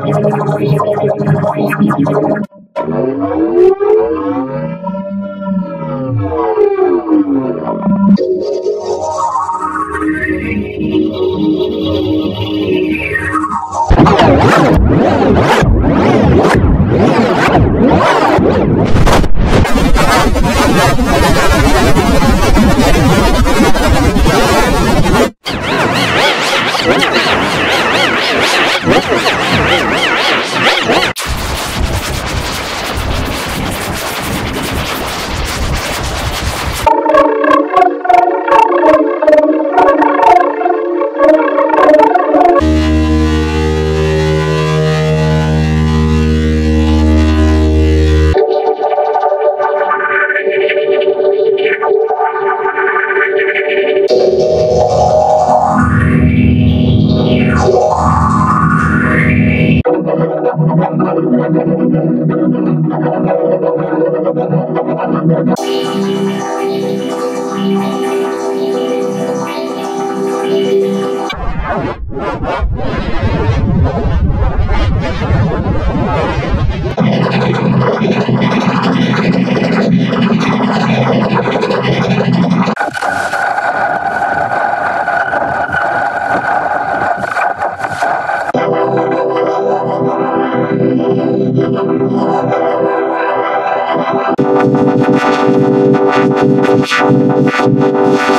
Oh, wow. What? I'm sorry.